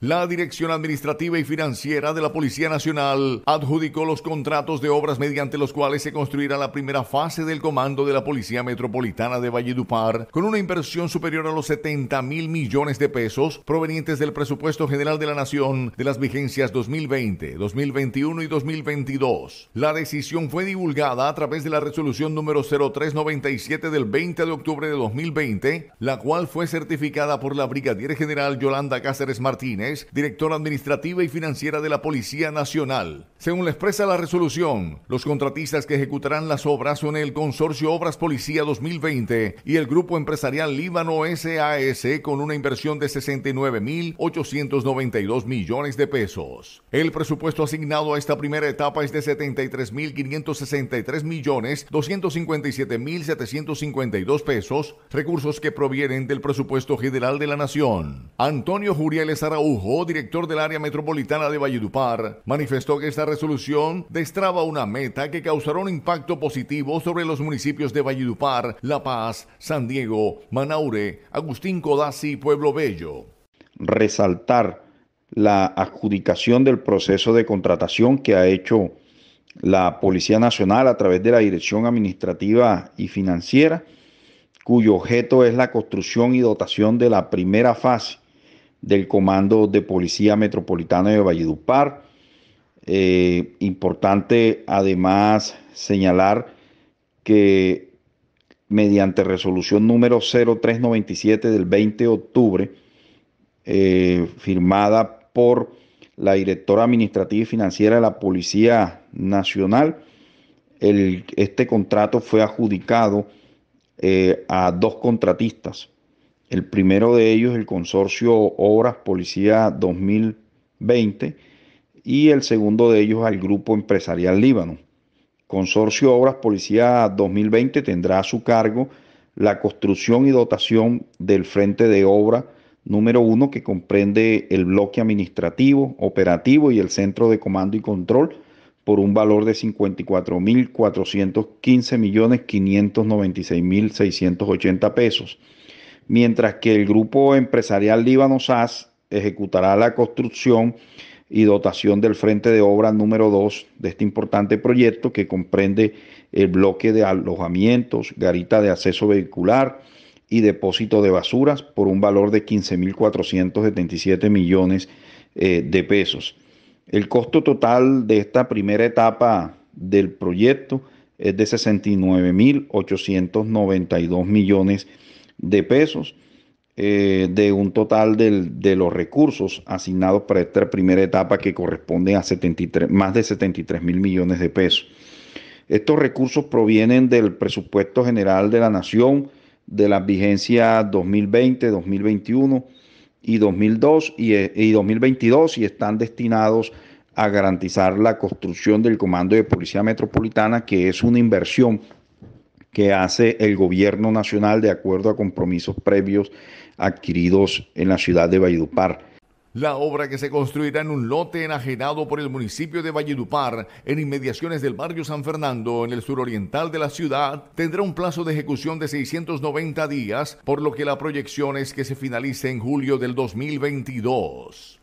La Dirección Administrativa y Financiera de la Policía Nacional adjudicó los contratos de obras mediante los cuales se construirá la primera fase del comando de la Policía Metropolitana de Valledupar con una inversión superior a los 70 mil millones de pesos provenientes del presupuesto general de la Nación de las vigencias 2020, 2021 y 2022. La decisión fue divulgada a través de la resolución número 0397 del 20 de octubre de 2020, la cual fue certificada por la Brigadier General Yolanda Cáceres Martínez directora administrativa y financiera de la Policía Nacional. Según le expresa la resolución, los contratistas que ejecutarán las obras son el Consorcio Obras Policía 2020 y el Grupo Empresarial Líbano SAS con una inversión de 69.892 millones de pesos. El presupuesto asignado a esta primera etapa es de 73.563 millones 257.752 pesos, recursos que provienen del presupuesto general de la Nación. Antonio Jurieles Araújo director del área metropolitana de Valledupar, manifestó que esta resolución destraba una meta que causará un impacto positivo sobre los municipios de Valledupar, La Paz, San Diego, Manaure, Agustín Codazzi y Pueblo Bello. Resaltar la adjudicación del proceso de contratación que ha hecho la Policía Nacional a través de la Dirección Administrativa y Financiera, cuyo objeto es la construcción y dotación de la primera fase del Comando de Policía Metropolitana de Valledupar. Eh, importante además señalar que mediante resolución número 0397 del 20 de octubre, eh, firmada por la directora administrativa y financiera de la Policía Nacional, este contrato fue adjudicado eh, a dos contratistas el primero de ellos, el consorcio Obras Policía 2020, y el segundo de ellos al Grupo Empresarial Líbano. Consorcio Obras Policía 2020 tendrá a su cargo la construcción y dotación del frente de obra número uno que comprende el bloque administrativo, operativo y el centro de comando y control por un valor de 54.415.596.680 pesos mientras que el grupo empresarial Líbano SAS ejecutará la construcción y dotación del frente de obra número 2 de este importante proyecto que comprende el bloque de alojamientos, garita de acceso vehicular y depósito de basuras por un valor de 15.477 millones eh, de pesos. El costo total de esta primera etapa del proyecto es de 69.892 millones de de pesos eh, de un total de los recursos asignados para esta primera etapa que corresponde a 73, más de 73 mil millones de pesos. Estos recursos provienen del presupuesto general de la Nación de las vigencias 2020, 2021 y, 2002 y, y 2022 y están destinados a garantizar la construcción del Comando de Policía Metropolitana, que es una inversión que hace el gobierno nacional de acuerdo a compromisos previos adquiridos en la ciudad de Valledupar. La obra que se construirá en un lote enajenado por el municipio de Valledupar, en inmediaciones del barrio San Fernando, en el suroriental de la ciudad, tendrá un plazo de ejecución de 690 días, por lo que la proyección es que se finalice en julio del 2022.